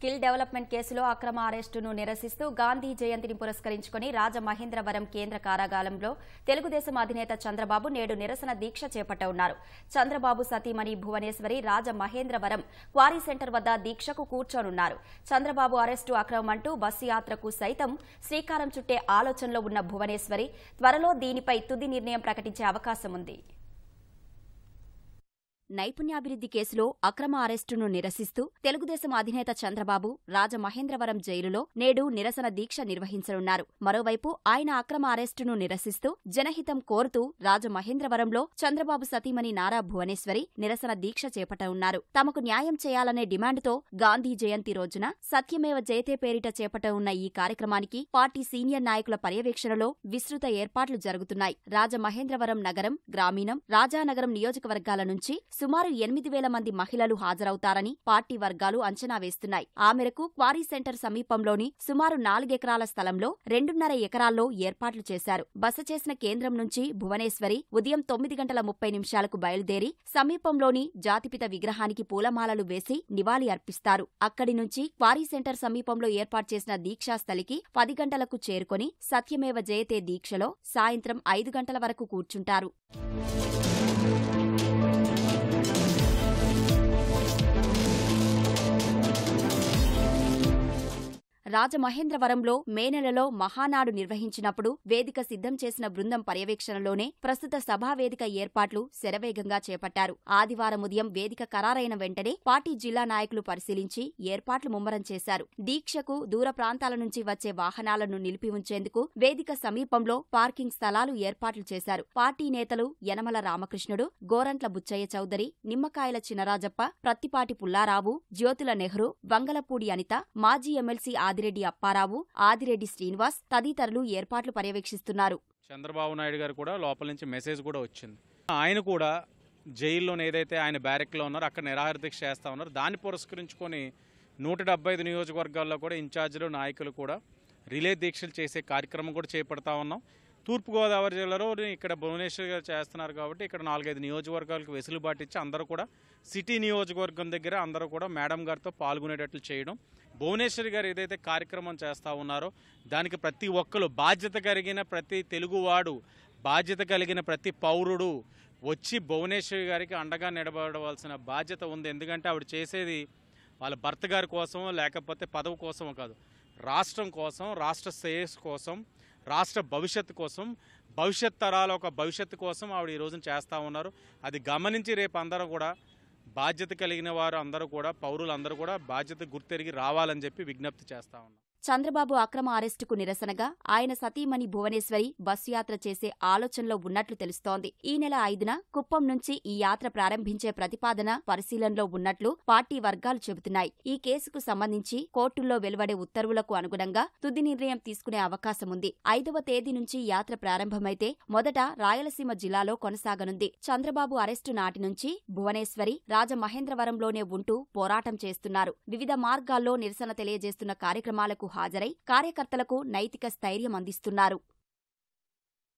Skill development కేసులో అక్రమ అరెస్టును నిరసిస్తూ గాంధీ జయంతిని పురస్కరించుకుని రాజమహేంద్రవరం కేంద్ర కారాగారంలో తెలుగుదేశం అధినేత చంద్రబాబు నేడు నిరసన దీక్ష చేపట్టనున్నారు. చంద్రబాబు సతీమణి భువనేశ్వరి రాజమహేంద్రవరం క్వారీ సెంటర్ వద్ద దీక్షకు కూర్చోనున్నారు. చంద్రబాబు అరెస్టు అక్రమమంటూ బస్సు యాత్రకు సైతం శ్రీకారం చుట్టే ఆలోచనలో ఉన్న భువనేశ్వరి త్వరలో దీనిపై తుది నిర్ణయం ప్రకటించే అవకాశం ఉంది నైపుణ్యాభివృద్ధి కేసులో అక్రమ అరెస్టును నిరసిస్తూ తెలుగుదేశం అధినేత చంద్రబాబు రాజమహేంద్రవరం జైలులో నేడు నిరసన దీక్ష నిర్వహించనున్నారు. మరోవైపు ఆయన అక్రమ అరెస్టును నిరసిస్తూ జనహితం కోరుతూ రాజమహేంద్రవరంలో చంద్రబాబు సతీమణి నారా భువనేశ్వరి నిరసన దీక్ష చేపట్టనున్నారు. తమకు న్యాయం చేయాలనే డిమాండ్తో గాంధీ జయంతి రోజున సత్యమేవ జయతే పేరిట చేపట్టనున్న ఈ కార్యక్రమానికి పార్టీ సీనియర్ నాయకుల పర్యవేక్షణలో విస్తృత ఏర్పాట్లు జరుగుతున్నాయి. రాజమహేంద్రవరం నగరం గ్రామీణం రాజానగరం నియోజకవర్గాల నుంచి సుమారు ఎనిమిది వేల మంది మహిళలు హాజరవుతారని పార్టీ వర్గాలు అంచనా వేస్తున్నాయి. ఆ మేరకు క్వారీ సెంటర్ సమీపంలోని సుమారు నాలుగెకరాల స్థలంలో రెండున్నర ఎకరాల్లో ఏర్పాట్లు చేశారు. బస చేసిన కేంద్రం నుంచి భువనేశ్వరి ఉదయం తొమ్మిది గంటల ముప్పై నిమిషాలకు బయలుదేరి సమీపంలోని జాతిపిత విగ్రహానికి పూలమాలలు వేసి నివాళి అర్పిస్తారు. అక్కడి నుంచి క్వారీ సెంటర్ సమీపంలో ఏర్పాటు చేసిన దీక్షాస్థలికి పది గంటలకు చేరుకొని సత్యమేవ జయతే దీక్షలో సాయంత్రం ఐదు గంటల వరకు కూర్చుంటారు. రాజమహేంద్రవరంలో మే నెలలో మహానాడు నిర్వహించినప్పుడు వేదిక సిద్ధం చేసిన బృందం పర్యవేక్షణలోనే ప్రస్తుత సభా వేదిక ఏర్పాట్లు శరవేగంగా చేపట్టారు. ఆదివారం ఉదయం వేదిక ఖరారైన వెంటనే పార్టీ జిల్లా నాయకులు పరిశీలించి ఏర్పాట్లు ముమ్మరం చేశారు. దీక్షకు దూర ప్రాంతాల నుంచి వచ్చే వాహనాలను నిలిపి ఉంచేందుకు వేదిక సమీపంలో పార్కింగ్ స్థలాలు ఏర్పాట్లు చేశారు. పార్టీ నేతలు యనమల రామకృష్ణుడు గోరంట్ల బుచ్చయ్య చౌదరి నిమ్మకాయల చినరాజప్ప ప్రత్తిపాటి పుల్లారావు జ్యోతుల నెహ్రూ వంగలపూడి అనిత మాజీ ఎమ్మెల్సీ ఆదిరెడ్డి అప్పారావు ఆదిరెడ్డి శ్రీనివాస్ తదితరులు ఏర్పాట్లు పర్యవేక్షిస్తున్నారు. చంద్రబాబు నాయుడు గారు కూడా లోపల నుంచి మెసేజ్ కూడా వచ్చింది. ఆయన కూడా జైల్లోనే ఏదైతే ఆయన బ్యారెక్లో ఉన్నారో అక్కడ నిరాహార దీక్ష చేస్తా ఉన్నారు. దాన్ని పురస్కరించుకొని నూట డెబ్బై ఐదు నియోజకవర్గాల్లో కూడా ఇన్ఛార్జీలు నాయకులు కూడా రిలే దీక్షలు చేసే కార్యక్రమం కూడా చేపడతా ఉన్నాం. తూర్పుగోదావరి జిల్లాలో ఇక్కడ భువనేశ్వర్ గారు చేస్తున్నారు కాబట్టి ఇక్కడ నాలుగైదు నియోజకవర్గాలకు వెసులుబాటు ఇచ్చి అందరూ కూడా సిటీ నియోజకవర్గం దగ్గర అందరూ కూడా మేడం గారితో పాల్గొనేటట్లు చేయడం భువనేశ్వరి గారు ఏదైతే కార్యక్రమం చేస్తూ ఉన్నారో దానికి ప్రతి ఒక్కరు బాధ్యత కలిగిన ప్రతి తెలుగువాడు బాధ్యత కలిగిన ప్రతి పౌరుడు వచ్చి భువనేశ్వరి గారికి అండగా నిలబడవలసిన బాధ్యత ఉంది. ఎందుకంటే ఆవిడ చేసేది వాళ్ళ భర్త గారి కోసం లేకపోతే పదవి కోసం కాదు. రాష్ట్రం కోసం రాష్ట్ర శ్రేయస్సు కోసం రాష్ట్ర భవిష్యత్తు కోసం భవిష్యత్ తరాల ఒక భవిష్యత్తు కోసం ఆవిడ ఈ రోజున చేస్తూ ఉన్నారు. అది గమనించి రేపు అందరూ కూడా బాధ్యత కలిగిన వారు అందరూ కూడా పౌరులందరూ కూడా బాధ్యత గుర్తెరిగి రావాలని చెప్పి విజ్ఞప్తి చేస్తా ఉన్నాం. చంద్రబాబు అక్రమ అరెస్టుకు నిరసనగా ఆయన సతీమణి భువనేశ్వరి బస్సు యాత్ర చేసే ఆలోచనలో ఉన్నట్లు తెలుస్తోంది. ఈ నెల ఐదున కుప్పం నుంచి ఈ యాత్ర ప్రారంభించే ప్రతిపాదన పరిశీలనలో ఉన్నట్లు పార్టీ వర్గాలు చెబుతున్నాయి. ఈ కేసుకు సంబంధించి కోర్టుల్లో వెలువడే ఉత్తర్వులకు అనుగుణంగా తుది నిర్ణయం తీసుకునే అవకాశం ఉంది ఐదవ తేదీ నుంచి యాత్ర ప్రారంభమైతే మొదట రాయలసీమ జిల్లాలో కొనసాగనుంది. చంద్రబాబు అరెస్టు నాటి నుంచి భువనేశ్వరి రాజమహేంద్రవరంలోనే ఉంటూ పోరాటం చేస్తున్నారు. వివిధ మార్గాల్లో నిరసన తెలియజేస్తున్న కార్యక్రమాలకు హాజరై కార్యకర్తలకు నైతిక స్థైర్యం అందిస్తున్నారు.